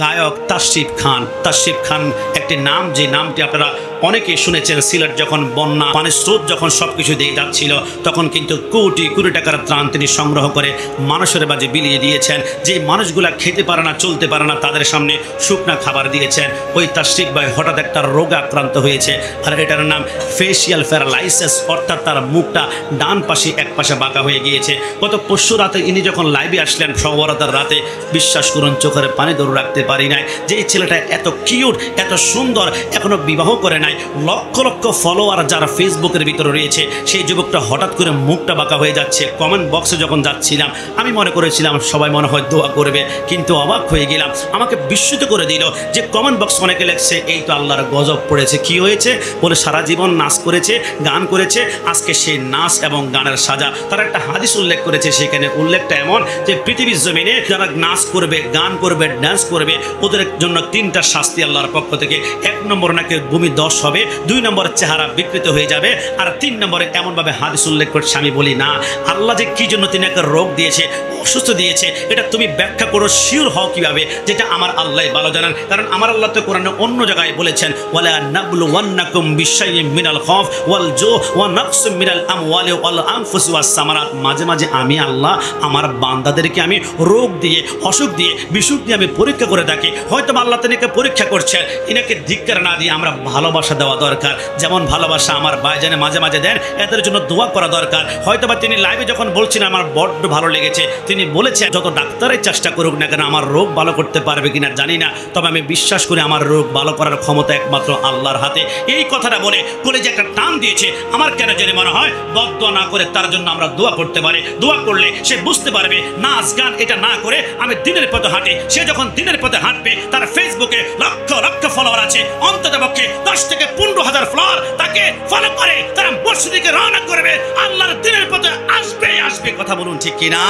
গায়ক তাশিফ খান। তাশিফ খান একটি নাম যে নামটি আপনারা অনেকেই শুনেছেন সিলেট যখন বন্যা, পানির স্রোত যখন সব কিছু দিয়ে যাচ্ছিল, তখন কিন্তু কোটি কোটি টাকার ত্রাণ তিনি সংগ্রহ করে মানুষের বাজে বিলিয়ে দিয়েছেন। যে মানুষগুলা খেতে পারে না, চলতে পারে না, তাদের সামনে শুকনা খাবার দিয়েছেন। ওই তাশরিফ ভাই হঠাৎ একটা রোগে আক্রান্ত হয়েছে। আর এটার নাম ফেসিয়াল প্যারালাইসিস অর্থাৎ তার মুখটা ডান পাশে, এক পাশে বাঁকা হয়ে গিয়েছে। গত পরশু রাতে ইনি যখন লাইভে আসলেন সবরতার রাতে, বিশ্বাস করুন, চোখের পানি ধরে রাখতে পারি নাই। যে ছেলেটা এত কিউট এত সুন্দর, এখনও বিবাহ করে নাই। লক্ষ লক্ষ ফলোয়ার যারা ফেসবুকের ভিতরে রয়েছে, সেই যুবকটা হঠাৎ করে মুখটা বাঁকা হয়ে যাচ্ছে। কমেন্ট বক্সে যখন যাচ্ছিলাম, আমি মনে করেছিলাম, সবাই মনে হয় দোয়া করবে, কিন্তু অবাক হয়ে গেলাম। আমাকে বিস্মিত করে দিল যে কমেন্ট বক্স অনেকে লেখছে, এই তো আল্লাহর গজব পড়েছে, কি হয়েছে? বলে, সারা জীবন নাচ করেছে, গান করেছে, আজকে সেই নাচ এবং গানের সাজা। তারা একটা হাদিস উল্লেখ করেছে, সেখানে উল্লেখটা এমন যে পৃথিবীর জমিনে যারা নাচ করবে, গান করবে ডান্স করবে, ওদের জন্য তিনটা শাস্তি আল্লাহর পক্ষ থেকে। এক নম্বর নাকি ভূমি দশ হবে দুই নম্বর চেহারা বিকৃত হয়ে যাবে আর তিন নম্বরে এমনভাবে হাদিস উল্লেখ করছে আমি বলি না, আল্লাহ যে কি জন্য তিনি একটা রোগ দিয়েছে, অসুস্থ দিয়েছে, এটা তুমি ব্যাখ্যা করো, শিওর হও কীভাবে, যেটা আমার আল্লাহ ভালো জানান। কারণ আমার আল্লাহ তো কোরআনে অন্য জায়গায় বলেছেন, ওয়ালা নাবলু ওয়ান্নাকুম বিশাইয়্যিম মিনাল খাউফ ওয়াল জু ওয়া নাকসুম মিনাল আমওয়ালি ওয়াল আনফুসি ওয়াস সামারাত। মাঝে মাঝে আমি আল্লাহ আমার বান্দাদেরকে আমি রোগ দিয়ে, অসুখ দিয়ে, বিসুখ দিয়ে আমি পরীক্ষা করে থাকি হয়তো আল্লাহ তিনাকে পরীক্ষা করছেন এনাকে ধিক্কার না দিয়ে আমরা ভালোবাসা। দেওয়া দরকার। যেমন ভালোবাসা আমার ভাইজানে মাঝে মাঝে দেন, এদের জন্য দোয়া করা দরকার। হয়তো বা তিনি লাইভে যখন বলছিলেন আমার বড্ড ভালো লেগেছে। তিনি বলেছেন, যত ডাক্তারের চেষ্টা করুক না কেন, আমার রোগ ভালো করতে পারবে কিনা জানি না। তবে আমি বিশ্বাস করি আমার রোগ ভালো করার ক্ষমতা একমাত্র আল্লাহর হাতে। এই কথাটা বলে কোলে যে একটা টান দিয়েছে। আমার কেন জেনে মনে হয় বদ্ধ না করে তার জন্য আমরা দোয়া করতে পারি। দোয়া করলে সে বুঝতে পারবে নাচ গান এটা না করে আমি দিনের পথে হাঁটি। সে যখন দিনের পথে হাঁটবে, তার ফেসবুকে লক্ষ লক্ষ ফলোয়ার আছে অন্তত পক্ষে দশ থেকে পনেরো হাজার ফ্লোর তাকে ফলো করে, তারা মসজিদে রওনা করবে। আল্লাহর দিনের পথে আসবে আসবে। কথা বলুন ঠিক কিনা?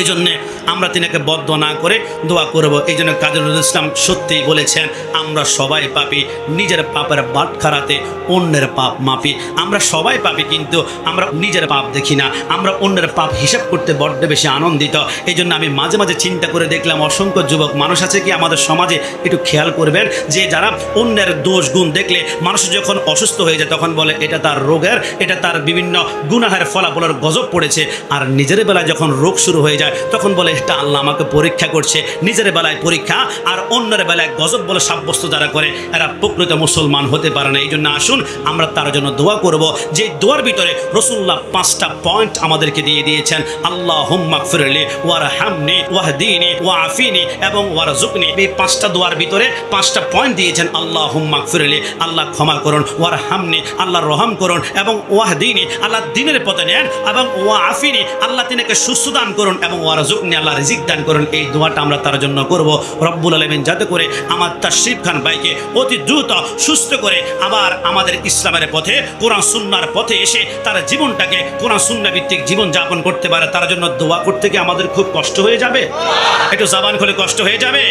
এই জন্য আমরা তিনাকে বদ্ধ না করে দোয়া করব। এই জন্য কাজী নজরুল ইসলাম সত্যিই বলেছেন, আমরা সবাই পাপি, নিজের পাপের বাট খারাতে অন্যের পাপ মাপি আমরা সবাই পাপি কিন্তু আমরা নিজের পাপ দেখি না, আমরা অন্যের পাপ হিসাব করতে বড্ড বেশি আনন্দিত। এই জন্য আমি মাঝে মাঝে চিন্তা করে দেখলাম, অসংখ্য যুবক মানুষ আছে কি আমাদের সমাজে একটু খেয়াল করবেন, যে যারা অন্যের দোষ গুণ দেখলে মানুষ যখন অসুস্থ হয়ে যায় তখন বলে, এটা তার রোগের, এটা তার বিভিন্ন গুনাহের ফলাফলের গজব পড়েছে। আর নিজের বেলায় যখন রোগ শুরু হয়ে যায় তখন বলে এটা আল্লাহ আমাকে পরীক্ষা করছে, নিজের বেলায় পরীক্ষা, আর অন্যের বেলায় গজব বলে সাব্যস্ত যারা করে, এরা প্রকৃত মুসলমান হতে পারে না। এই জন্য আসুন, আমরা তার জন্য দোয়া করব। যে দোয়ার ভিতরে রসুল্লাহ পাঁচটা পয়েন্ট আমাদেরকে দিয়ে দিয়েছেন আল্লাহ হুম্মা ফিরলি ওয়ার হামনি ওয়াহদিনী ওয়া আফিনি এবং ওয়ার জুকনি এই পাঁচটা দোয়ার ভিতরে পাঁচটা পয়েন্ট দিয়েছেন আল্লাহ হুম্মা ফিরলি আল্লাহ ক্ষমা করুন ওয়ার হামনি আল্লাহ রহম করুন এবং ওয়াহদিনী, আল্লাহ দিনের পথে নেন এবং ওয়া আফিনি আল্লাহ তিনাকে সুস্থ দান করুন এবং ওয়ার জুকনি আল্লাহ রিজিক দান করুন, এই দোয়াটা আমরা তার জন্য করব। রব্বুল আলমিন যাতে করে আমার তাশরিফ খান ভাইকে অতি দ্রুত সুস্থ করে আবার আমাদের ইসলামের পথে, কোরআন সুন্নার পথে এসে তার জীবনটাকে কোরআন সুন্না ভিত্তিক জীবন যাপন করতে পারে। তার জন্য দোয়া করতে গিয়ে আমাদের খুব কষ্ট হয়ে যাবে। একটু জাবান খুলে কষ্ট হয়ে যাবে।